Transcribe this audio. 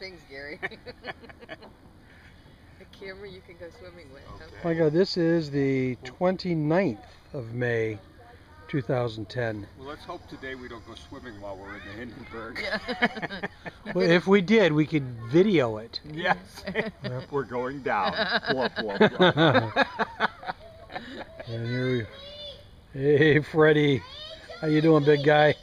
things, Gary. a camera you can go swimming with. Okay. My God, this is the 29th of May, 2010. Well, let's hope today we don't go swimming while we're in the Hindenburg. Well, if we did, we could video it. yes. we're going down. And here we, hey Freddie, how you doing, big guy?